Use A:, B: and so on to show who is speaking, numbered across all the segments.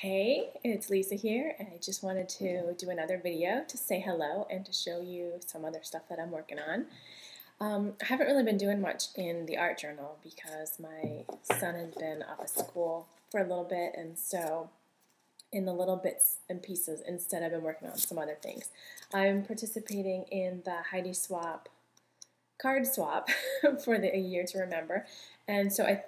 A: Hey, it's Lisa here, and I just wanted to do another video to say hello and to show you some other stuff that I'm working on. Um, I haven't really been doing much in the art journal because my son has been off of school for a little bit, and so in the little bits and pieces, instead I've been working on some other things. I'm participating in the Heidi Swapp card swap for the A Year to Remember, and so I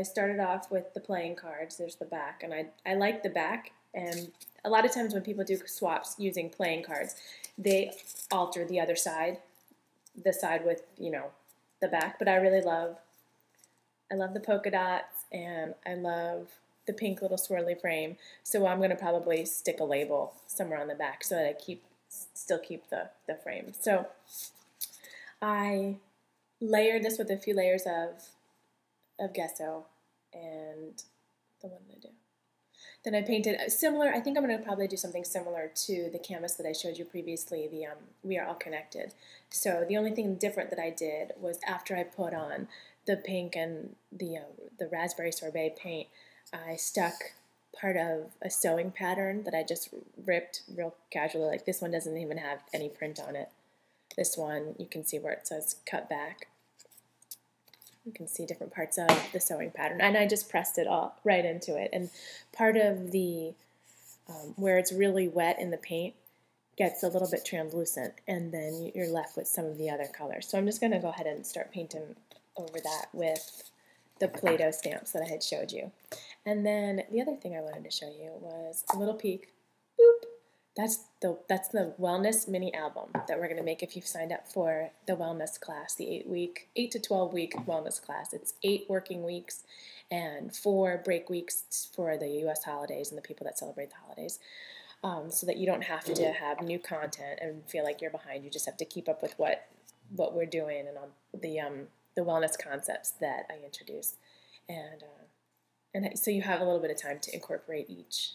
A: I started off with the playing cards. There's the back, and I, I like the back. And a lot of times when people do swaps using playing cards, they alter the other side, the side with, you know, the back. But I really love, I love the polka dots, and I love the pink little swirly frame. So I'm going to probably stick a label somewhere on the back so that I keep, still keep the, the frame. So I layered this with a few layers of of gesso and the one I do? Then I painted a similar. I think I'm going to probably do something similar to the canvas that I showed you previously. The um, we are all connected. So the only thing different that I did was after I put on the pink and the uh, the raspberry sorbet paint, I stuck part of a sewing pattern that I just ripped real casually. Like this one doesn't even have any print on it. This one you can see where it says cut back. You can see different parts of the sewing pattern. And I just pressed it all right into it. And part of the, um, where it's really wet in the paint, gets a little bit translucent. And then you're left with some of the other colors. So I'm just going to go ahead and start painting over that with the Play-Doh stamps that I had showed you. And then the other thing I wanted to show you was a little peek, boop, that's the that's the wellness mini album that we're going to make if you've signed up for the wellness class, the eight week, eight to twelve week wellness class. It's eight working weeks and four break weeks for the U.S. holidays and the people that celebrate the holidays. Um, so that you don't have to have new content and feel like you're behind. You just have to keep up with what what we're doing and on the um, the wellness concepts that I introduce, and uh, and so you have a little bit of time to incorporate each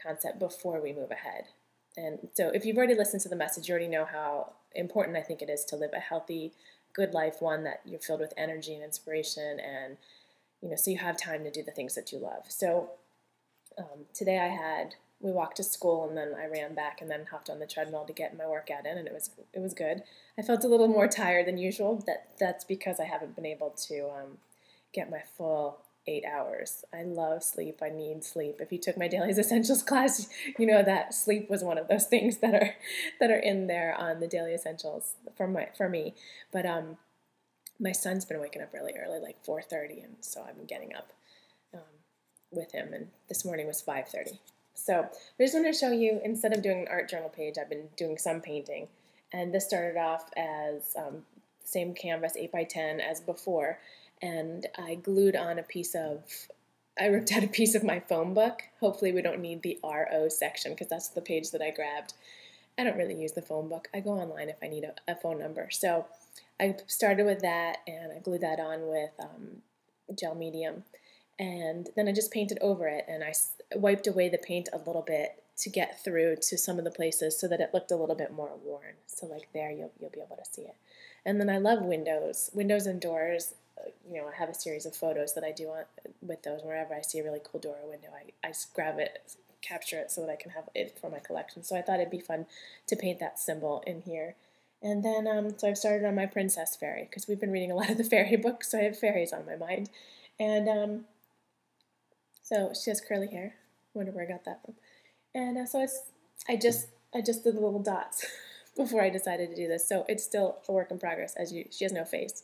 A: concept before we move ahead. And so, if you've already listened to the message, you already know how important I think it is to live a healthy, good life, one that you're filled with energy and inspiration, and you know, so you have time to do the things that you love. So, um, today I had we walked to school and then I ran back and then hopped on the treadmill to get my workout in, and it was it was good. I felt a little more tired than usual. That that's because I haven't been able to um, get my full eight hours. I love sleep. I need sleep. If you took my Daily Essentials class, you know that sleep was one of those things that are that are in there on the Daily Essentials for my for me. But um, my son's been waking up really early, like 4:30, and so I've been getting up um, with him. And this morning was 5:30. So I just wanted to show you. Instead of doing an art journal page, I've been doing some painting, and this started off as um, same canvas, 8 by 10 as before and I glued on a piece of, I ripped out a piece of my phone book. Hopefully, we don't need the RO section because that's the page that I grabbed. I don't really use the phone book. I go online if I need a, a phone number. So I started with that and I glued that on with um, gel medium. And then I just painted over it and I wiped away the paint a little bit to get through to some of the places so that it looked a little bit more worn. So like there, you'll, you'll be able to see it. And then I love windows. Windows and doors you know, I have a series of photos that I do on, with those. Wherever I see a really cool door or window, I, I grab it, capture it so that I can have it for my collection. So I thought it'd be fun to paint that symbol in here. And then, um, so I've started on my princess fairy because we've been reading a lot of the fairy books, so I have fairies on my mind. And um, so she has curly hair. Wonder where I got that from. And uh, so it's, I just, I just did the little dots before I decided to do this. So it's still a work in progress. As you, she has no face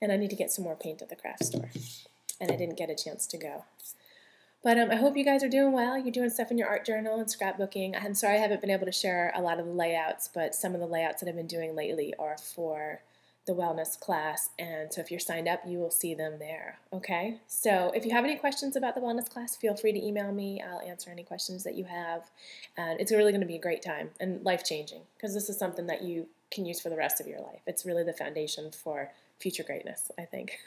A: and I need to get some more paint at the craft store. And I didn't get a chance to go. But um, I hope you guys are doing well. You're doing stuff in your art journal and scrapbooking. I'm sorry I haven't been able to share a lot of the layouts, but some of the layouts that I've been doing lately are for the wellness class. And so if you're signed up, you will see them there. Okay? So if you have any questions about the wellness class, feel free to email me. I'll answer any questions that you have. And it's really going to be a great time and life changing because this is something that you can use for the rest of your life. It's really the foundation for future greatness, I think.